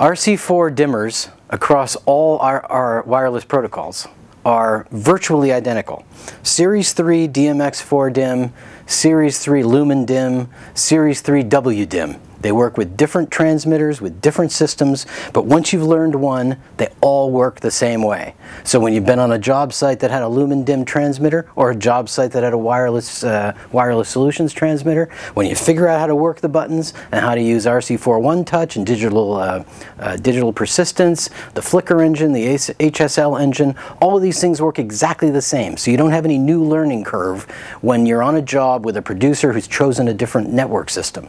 RC4 dimmers across all our, our wireless protocols are virtually identical. Series 3 DMX4 DIM, Series 3 Lumen DIM, Series 3 WDIM. They work with different transmitters, with different systems, but once you've learned one, they all work the same way. So when you've been on a job site that had a Lumen DIM transmitter or a job site that had a wireless, uh, wireless solutions transmitter, when you figure out how to work the buttons and how to use RC4 One Touch and digital, uh, uh, digital persistence, the Flicker engine, the HSL engine, all of these things work exactly the same. So you don't have any new learning curve when you're on a job with a producer who's chosen a different network system.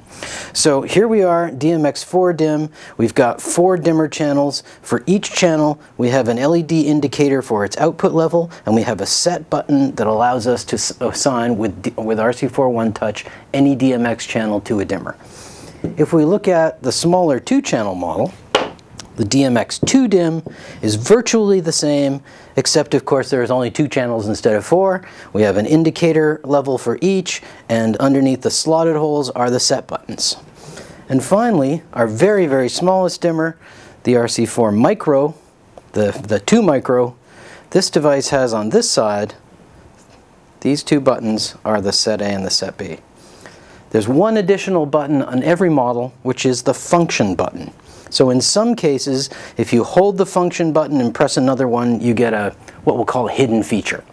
So here here we are, DMX4 DIM. We've got four dimmer channels. For each channel, we have an LED indicator for its output level, and we have a set button that allows us to uh, assign with, with RC4 One Touch any DMX channel to a dimmer. If we look at the smaller two-channel model, the DMX2 DIM is virtually the same, except of course there's only two channels instead of four. We have an indicator level for each, and underneath the slotted holes are the set buttons. And finally, our very, very smallest dimmer, the RC4 Micro, the, the 2 Micro, this device has on this side, these two buttons are the set A and the set B. There's one additional button on every model, which is the function button. So in some cases, if you hold the function button and press another one, you get a what we'll call a hidden feature.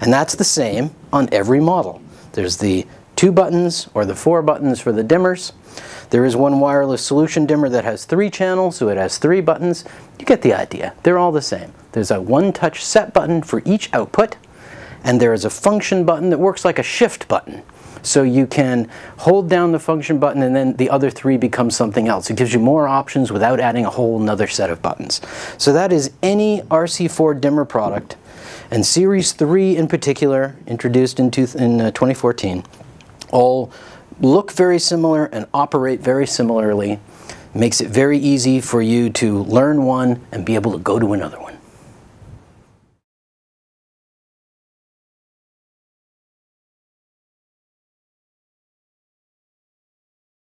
And that's the same on every model. There's the two buttons or the four buttons for the dimmers, there is one wireless solution dimmer that has three channels, so it has three buttons. You get the idea. They're all the same. There's a one-touch set button for each output, and there is a function button that works like a shift button. So you can hold down the function button and then the other three become something else. It gives you more options without adding a whole another set of buttons. So that is any RC4 dimmer product. And Series 3 in particular, introduced in, in uh, 2014, all look very similar and operate very similarly. Makes it very easy for you to learn one and be able to go to another one.